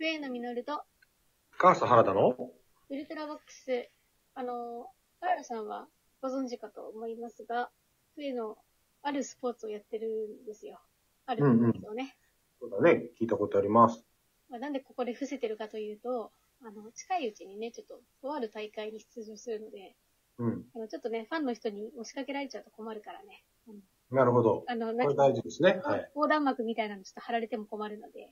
上野実と、高橋原田の？ウルトラボックス、あの、原田さんはご存知かと思いますが、上野、あるスポーツをやってるんですよ。あるんですよね。そうだね。聞いたことあります。まあ、なんでここで伏せてるかというと、あの、近いうちにね、ちょっと、とある大会に出場するので、うん。あの、ちょっとね、ファンの人に押しかけられちゃうと困るからね。うんなるほど。あの、これ大事ですね。はい。横断幕みたいなのちょっと貼られても困るので、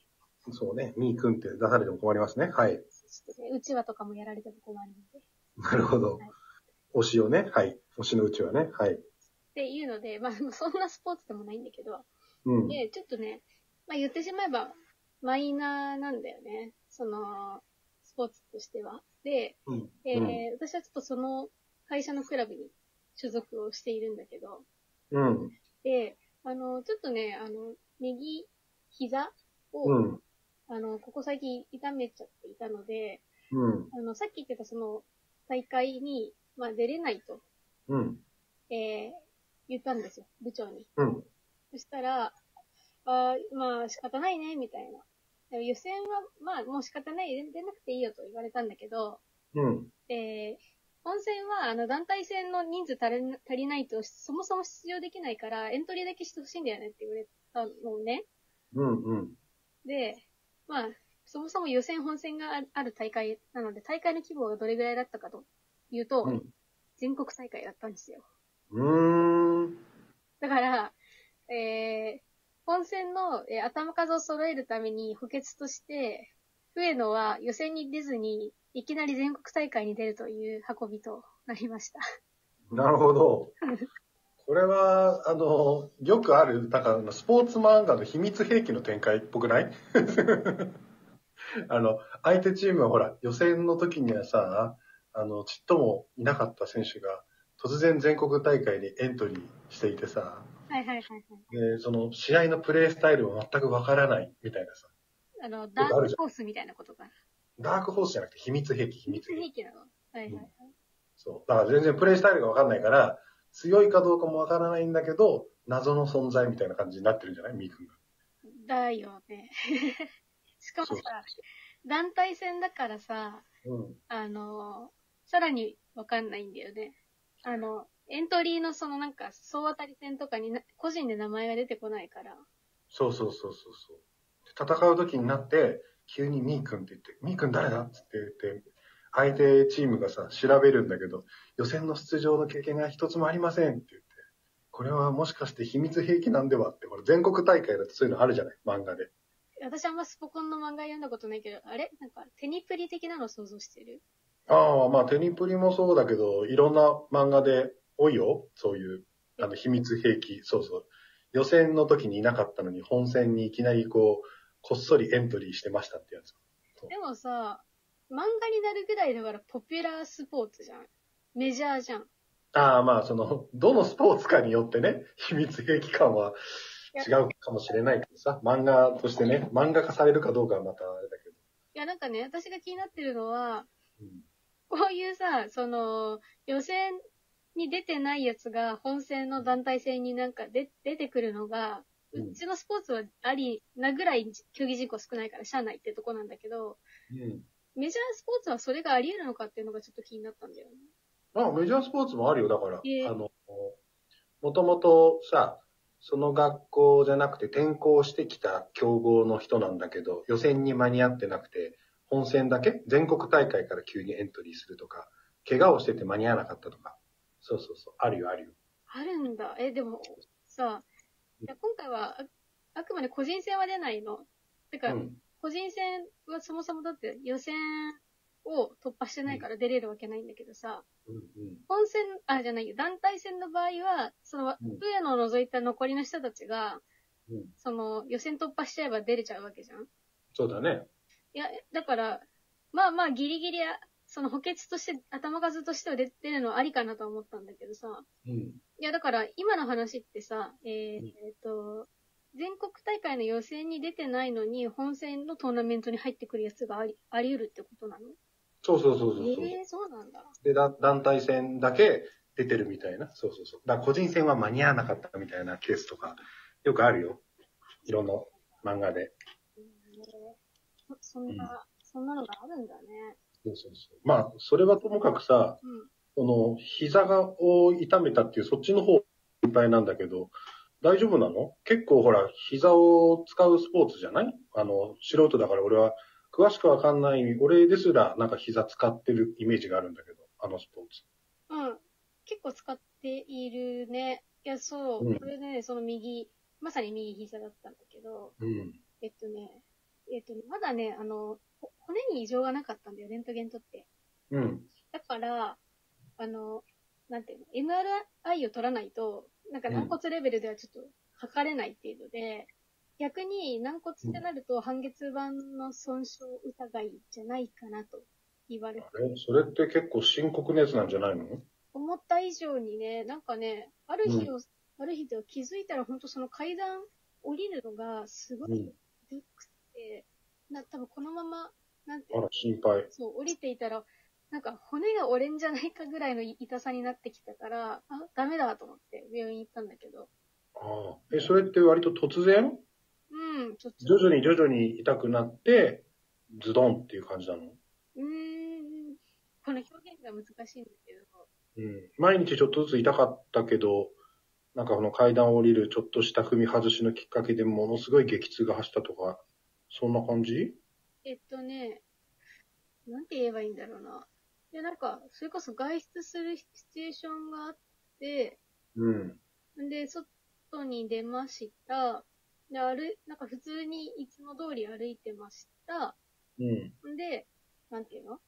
そうね。みーくんって出されても困りますね。はい。うちわとかもやられても困るので。なるほどはい。推しをね。はい。推しのうちはね。はい。っていうので、まあ、そんなスポーツでもないんだけど、うん。で、ちょっとね、まあ言ってしまえば、マイナーなんだよね。その、スポーツとしては。で、うん。えー私はちょっとその会社のクラブに所属をしているんだけど、うん。で、あの、ちょっとね、あの、右膝を、うん。あの、ここ最近痛めちゃっていたので、うん。あの、さっき言ってたその大会に、まあ出れないと、うん。えー言ったんですよ、部長に。うん。そしたら、あーまあ仕方ないね、みたいな。でも予選は、まあもう仕方ない、出なくていいよと言われたんだけど、うん。えー本戦は、あの、団体戦の人数足りな足りないと、そもそも出場できないから、エントリーだけしてほしいんだよねって言われたのね。うん。うん。で、まあ、そもそも予選本戦がある大会なので、大会の規模がどれぐらいだったかというと、うん。全国大会だったんですよ。うーん。だから、えー、本戦の、えー頭数を揃えるために補欠として、上野は予選に出ずに、いきなり全国大会に出るという運びとなりました。なるほど。これは、あの、よくある、だから、スポーツ漫画の秘密兵器の展開っぽくない？あの、相手チームはほら、予選の時にはさ、あの、ちっともいなかった選手が、突然全国大会にエントリーしていてさ、はいはいはいはい。で、その、試合のプレースタイルは全くわからないみたいなさ、あの、ダークコースみたいなことかな。ダークホースじゃなくて秘密兵器、秘密兵器。兵器なのはいはいはい。そう。だから全然プレイスタイルがわかんないから、強いかどうかもわからないんだけど、謎の存在みたいな感じになってるんじゃない？ミー君が。だよね。しかもさ、団体戦だからさ、うん。あの、さらにわかんないんだよね。あの、エントリーのそのなんか、総当たり戦とかにな個人で名前が出てこないから。そうそうそうそうそう。戦う時になって、急にミー君って言って、ミー君誰だ？っつって言って、相手チームがさ、調べるんだけど、予選の出場の経験が一つもありませんって言って、これはもしかして秘密兵器なんではって、これ全国大会だとそういうのあるじゃない？漫画で。私あんまスポコンの漫画読んだことないけど、あれ？なんか、テニプリ的なの想像してる？ああ、まあテニプリもそうだけど、いろんな漫画で多いよ。そういう、あの、秘密兵器。そうそう。予選の時にいなかったのに、本戦にいきなりこう、こっそりエントリーしてましたってやつ。でもさ、漫画になるぐらいだからポピュラースポーツじゃん。メジャーじゃん。ああ、まあその、どのスポーツかによってね、秘密兵器感は違うかもしれないけどさ、漫画としてね、漫画化されるかどうかはまたあれだけど。いや、なんかね、私が気になってるのは、うんこういうさ、その、予選に出てないやつが本戦の団体戦になんかで出てくるのが、うんうちのスポーツはありなぐらい競技人口少ないから社内ってとこなんだけど、うん。メジャースポーツはそれがあり得るのかっていうのがちょっと気になったんだよね。あ、メジャースポーツもあるよ、だから。ええあの、もともとさ、その学校じゃなくて転校してきた強豪の人なんだけど、予選に間に合ってなくて、本戦だけ全国大会から急にエントリーするとか、怪我をしてて間に合わなかったとか。そうそうそう。あるよ、あるよ。あるんだ。え、でも、さ、いや今回はあ、あくまで個人戦は出ないの。てか、うん。個人戦はそもそもだって予選を突破してないから出れるわけないんだけどさ、うん。本戦、あ、じゃないよ、団体戦の場合は、その、うん上野を除いた残りの人たちが、うん。その、予選突破しちゃえば出れちゃうわけじゃんいそうだね。や、だから、まあまあギリギリ、その補欠として、頭数としては出てるのはありかなとは思ったんだけどさ、うん。いや、だから、今の話ってさ、えーうんえーと、全国大会の予選に出てないのに、本戦のトーナメントに入ってくるやつがあり、あり得るってことなの？そうそうそうそうそう。ええー、そうなんだ。で、だ団体戦だけ出てるみたいな？そうそうそう。だ個人戦は間に合わなかったみたいなケースとか、よくあるよ。いろんな漫画で。うんそそんな、そんなのがあるんだね。そうそうそう。まあ、それはともかくさ、うん。その、膝がを痛めたっていうそっちの方心配なんだけど、大丈夫なの？結構ほら、膝を使うスポーツじゃない？あの、素人だから俺は、詳しくわかんない、俺ですらなんか膝使ってるイメージがあるんだけど、あのスポーツ。うん。結構使っているね。いや、そう。うんこれでね、その右、まさに右膝だったんだけど、うん。えっとね、えっとね、まだね、あの、ほ骨に異常がなかったんだよ、レントゲン撮って。うん。だから、あの、なんていうの、MRI を取らないと、なんか軟骨レベルではちょっと測れないっていうので、逆に軟骨ってなると半月板の損傷疑いじゃないかなと言われて。あれ？それって結構深刻なやつなんじゃないの？思った以上にね、なんかね、ある日を、ある日では気づいたら本当その階段降りるのがすごいうん。でくて、な、多分このまま、なんてあら、心配。そう、降りていたら、なんか骨が折れんじゃないかぐらいの痛さになってきたから、あ、ダメだと思って病院行ったんだけど、ああ。え、それって割と突然？うん、ちょっと、徐々に徐々に痛くなって、ズドンっていう感じなの？うーん、この表現が難しいんだけど、うん。毎日ちょっとずつ痛かったけど、なんかこの階段を降りるちょっとした踏み外しのきっかけでものすごい激痛が走ったとか、そんな感じ？えっとね、なんて言えばいいんだろうな。で、なんか、それこそ外出するシチュエーションがあって、うん。で、外に出ました。で、歩い、なんか普通にいつも通り歩いてました。うん。んで、なんていうの？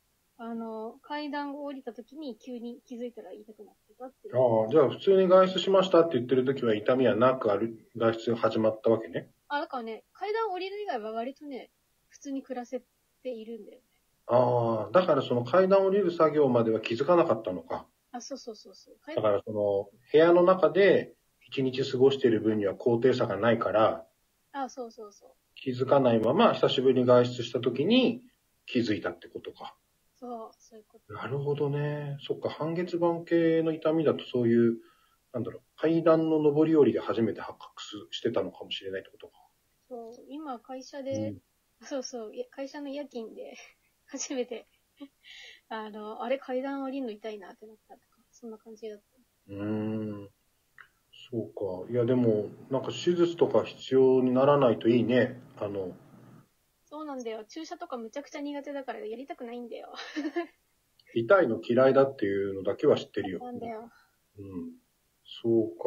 あの、階段を降りた時に急に気づいたら痛くなってたっていう。ああ、じゃあ普通に外出しましたって言ってる時は痛みはなくある、外出が始まったわけね。あ、だからね、階段降りる以外は割とね、普通に暮らせているんだよね。ああ、だからその階段を降りる作業までは気づかなかったのか。あ、そうそうそうそう。階だ段からその部屋の中で一日過ごしている分には高低差がないから、あ、そうそうそう。気づかないまま久しぶりに外出した時に気づいたってことか。そう、そういうこと。なるほどね。そっか、半月板系の痛みだとそういう、なんだろう、階段の上り下りで初めて発覚すしてたのかもしれないってことか。そう、今会社で、そうそう、いや会社の夜勤で、初めて、あの、あれ階段降りるの痛いなってなったとか、そんな感じだった。うーん。そうか。いや、でも、なんか手術とか必要にならないといいね。あの、そうなんだよ。注射とかむちゃくちゃ苦手だからやりたくないんだよ。痛いの嫌いだっていうのだけは知ってるよ。なんだよ。うん。そう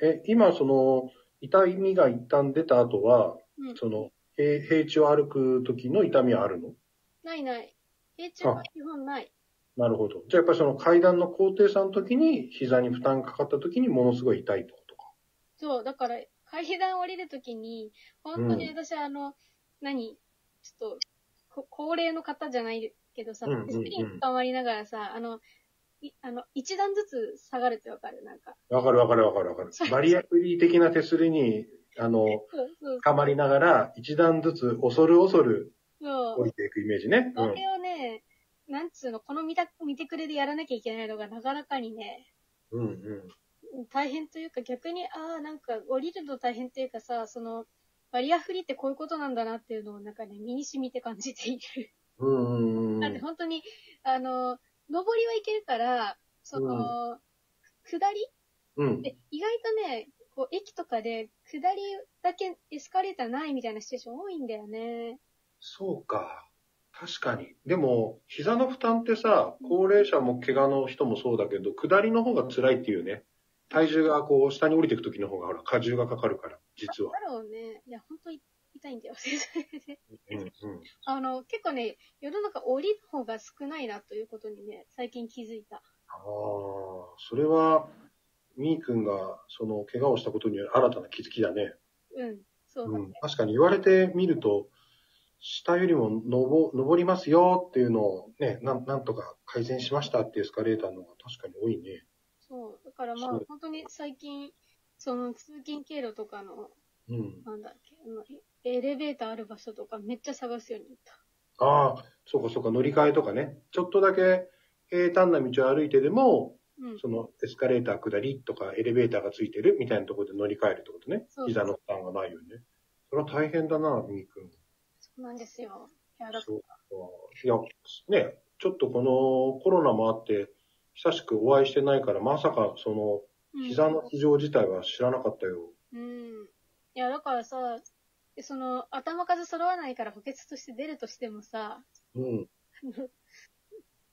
か。え、今その、痛みが一旦出た後は、うん。その、平平地を歩く時の痛みはあるの？ないない。平中は基本ない。なるほど。じゃあやっぱりその階段の高低差の時に膝に負担かかった時にものすごい痛いってことか。そう、だから、階段降りるときに、本当に私、あの、何ちょっと、こ高齢の方じゃないけどさ、うんうんうん手すりに捕まりながらさ、あの、いあの、一段ずつ下がるってわかる？なんか。わかるわかるわかるわかる。バリアフリー的な手すりに、あの、捕まりながら、一段ずつ恐る恐る。降りていくイメージね。うん。それをね、なんつうの、この見た、見てくれでやらなきゃいけないのがなかなかにね、うんうん。大変というか逆に、ああ、なんか降りると大変っていうかさ、その、バリアフリーってこういうことなんだなっていうのをなんかね、身に染みて感じている。うんうんうんだって本当に、あの、登りはいけるから、その、下り？うん。で、意外とね、こう、駅とかで、下りだけエスカレーターないみたいなシチュエーション多いんだよね。そうか。確かに。でも、膝の負担ってさ、高齢者も怪我の人もそうだけど、下りの方が辛いっていうね。体重がこう、下に降りていく時の方が、ほら、荷重がかかるから、実は。だろうね。いや、本当に痛いんだよ。うんうん。あの、結構ね、世の中降りる方が少ないなということにね、最近気づいた。ああ、それは、みーくんが、その、怪我をしたことによる新たな気づきだね。うん。そううん。確かに言われてみると、下よりも登登りますよっていうのをね、なんなんとか改善しましたっていうエスカレーターの方が確かに多いね。そう。だからまあそう、本当に最近、その通勤経路とかの、うん。なんだっけ、エレベーターある場所とかめっちゃ探すようになった。ああ、そうかそうか、乗り換えとかね。ちょっとだけ平坦な道を歩いてでも、うん。そのエスカレーター下りとかエレベーターがついてるみたいなところで乗り換えるってことねそう。膝の負担がないようにね。それは大変だな、みーくん。なんですよ。や、だそうか。いや、ね、ちょっとこのコロナもあって、久しくお会いしてないから、まさかその、うん膝の非常自体は知らなかったよ。うん。いや、だからさ、その、頭数揃わないから補欠として出るとしてもさ、うん。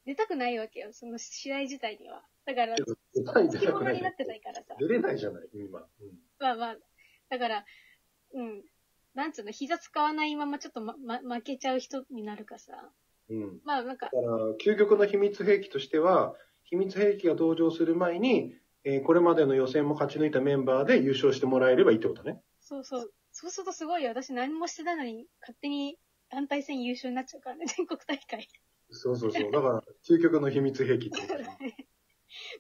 出たくないわけよ、その試合自体には。だから、けど出たい出着たくない物になってないからさ。出れないじゃない、今。うん。まあまあ、だから、うん。なんつうの、膝使わないままちょっとま、ま、負けちゃう人になるかさ。うん。まあなんかだ、から、究極の秘密兵器としては、秘密兵器が登場する前に、えーこれまでの予選も勝ち抜いたメンバーで優勝してもらえればいいってことね。そうそう。そうするとすごいよ。私何もしてないのに、勝手に団体戦優勝になっちゃうからね、全国大会。そうそうそう。だから、究極の秘密兵器ってことね。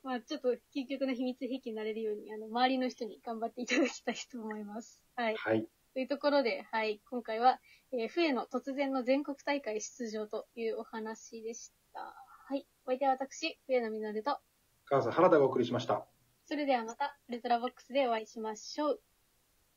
まあちょっと、究極の秘密兵器になれるように、あの、周りの人に頑張っていただきたいと思います。はい。はい。というところで、はい、今回は、えー、フエの突然の全国大会出場というお話でした。はい。お相手は私、フエのみのると、母さん、原田がお送りしました。それではまた、ウルトラボックスでお会いしましょう。